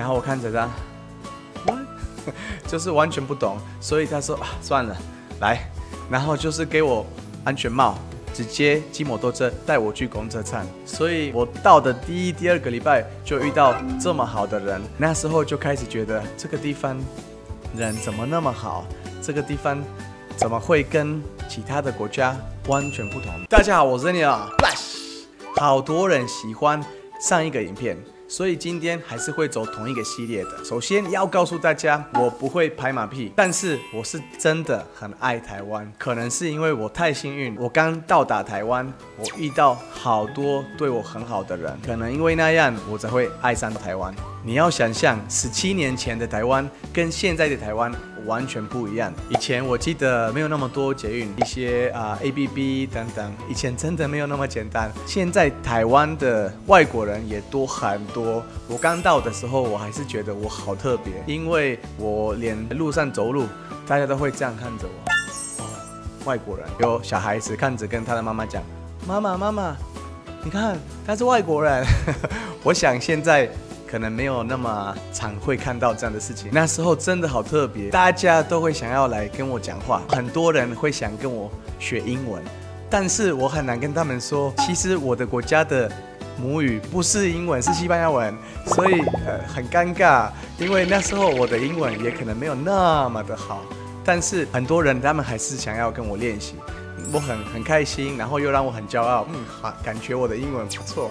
然后我看着他，就是完全不懂，所以他说啊算了，来，然后就是给我安全帽，直接骑摩托车带我去公车站。所以我到的第一、第二个礼拜就遇到这么好的人，那时候就开始觉得这个地方人怎么那么好，这个地方怎么会跟其他的国家完全不同？大家好，我是 Nia Flash，好多人喜欢上一个影片。所以今天还是会走同一个系列的。首先要告诉大家，我不会拍马屁，但是我是真的很爱台湾。可能是因为我太幸运，我刚到达台湾，我遇到好多对我很好的人，可能因为那样，我才会爱上台湾。你要想象，十七年前的台湾跟现在的台湾。完全不一样。以前我记得没有那么多捷运，一些啊 A B B 等等，以前真的没有那么简单。现在台湾的外国人也多很多。我刚到的时候，我还是觉得我好特别，因为我连路上走路，大家都会这样看着我。哦，外国人有小孩子看着跟他的妈妈讲：“妈妈，妈妈，你看他是外国人。”我想现在。可能没有那么常会看到这样的事情。那时候真的好特别，大家都会想要来跟我讲话，很多人会想跟我学英文，但是我很难跟他们说，其实我的国家的母语不是英文，是西班牙文，所以呃很尴尬。因为那时候我的英文也可能没有那么的好，但是很多人他们还是想要跟我练习，我很很开心，然后又让我很骄傲，嗯，好，感觉我的英文不错。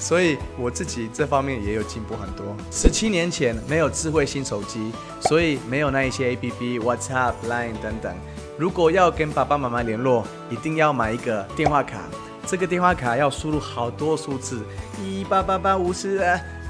所以我自己这方面也有进步很多。十七年前没有智慧新手机，所以没有那一些 A P P、WhatsApp、Line 等等。如果要跟爸爸妈妈联络，一定要买一个电话卡。这个电话卡要输入好多数字，一八八八五十。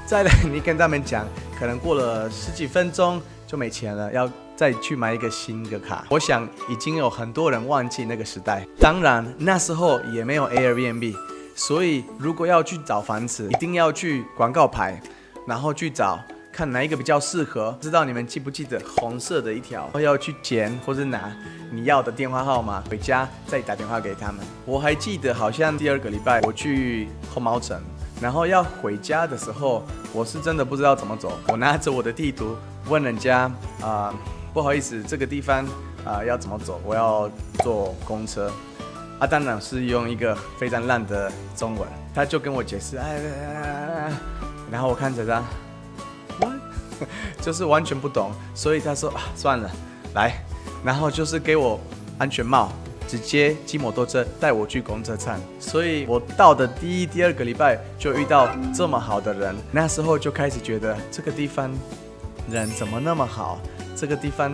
再来，你跟他们讲，可能过了十几分钟就没钱了，要再去买一个新的卡。我想已经有很多人忘记那个时代。当然那时候也没有 Airbnb。所以，如果要去找房子，一定要去广告牌，然后去找看哪一个比较适合。不知道你们记不记得红色的一条，要去捡或者拿你要的电话号码，回家再打电话给他们。我还记得，好像第二个礼拜我去红毛城，然后要回家的时候，我是真的不知道怎么走。我拿着我的地图问人家啊，不好意思，这个地方啊要怎么走？我要坐公车。阿丹老师用一个非常烂的中文，他就跟我解释，哎，然后我看着他，就是完全不懂，所以他说啊，算了，来，然后就是给我安全帽，直接骑摩托车带我去公车站。所以我到的第一、第二个礼拜就遇到这么好的人，那时候就开始觉得这个地方人怎么那么好，这个地方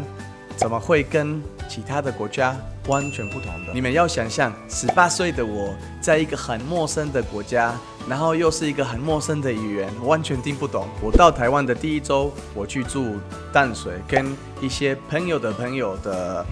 怎么会跟其他的国家？完全不同的。你们要想象，十八岁的我，在一个很陌生的国家，然后又是一个很陌生的语言，完全听不懂。我到台湾的第一周，我去住淡水，跟一些朋友的朋友的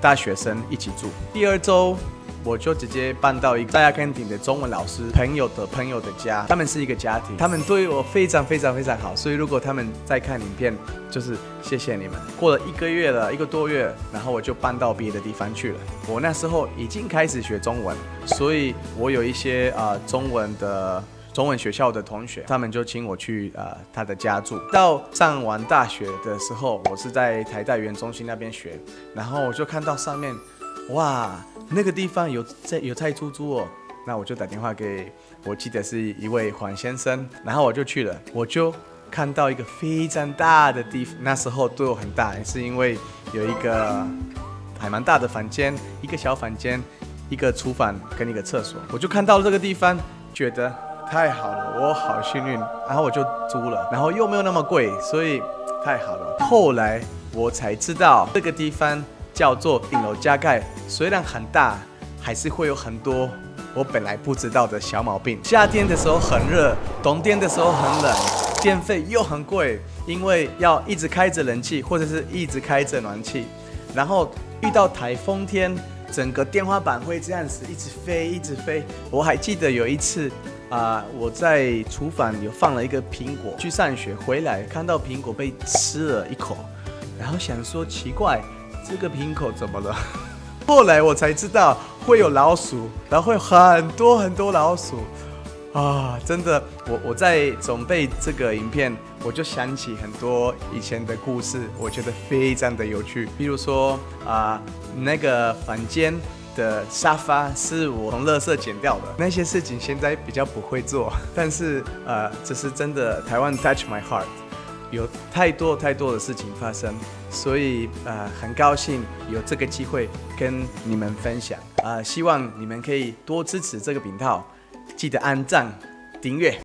大学生一起住。第二周。我就直接搬到一个大家肯定的中文老师朋友的朋友的家，他们是一个家庭，他们对我非常非常非常好，所以如果他们在看影片，就是谢谢你们。过了一个月了，一个多月，然后我就搬到别的地方去了。我那时候已经开始学中文，所以我有一些啊中文的中文学校的同学，他们就请我去呃他的家住。到上完大学的时候，我是在台大语言中心那边学，然后我就看到上面。哇，那个地方有在有菜出租哦，那我就打电话给，我记得是一位黄先生，然后我就去了，我就看到一个非常大的地方，那时候对我很大，是因为有一个还蛮大的房间，一个小房间，一个厨房跟一个厕所，我就看到了这个地方，觉得太好了，我好幸运，然后我就租了，然后又没有那么贵，所以太好了。后来我才知道这个地方。叫做顶楼加盖，虽然很大，还是会有很多我本来不知道的小毛病。夏天的时候很热，冬天的时候很冷，电费又很贵，因为要一直开着冷气或者是一直开着暖气。然后遇到台风天，整个天花板会这样子一直飞，一直飞。我还记得有一次啊，我在厨房有放了一个苹果，去上学回来看到苹果被吃了一口，然后想说奇怪。这个瓶口怎么了？后来我才知道会有老鼠，然后会有很多很多老鼠。啊，真的，我我在准备这个影片，我就想起很多以前的故事，我觉得非常的有趣。比如说啊，那个房间的沙发是我从垃圾捡掉的，那些事情现在比较不会做，但是呃，这是真的，台湾 touch my heart，有太多太多的事情发生，所以呃，很高兴有这个机会跟你们分享啊，希望你们可以多支持这个频道。记得按赞、订阅。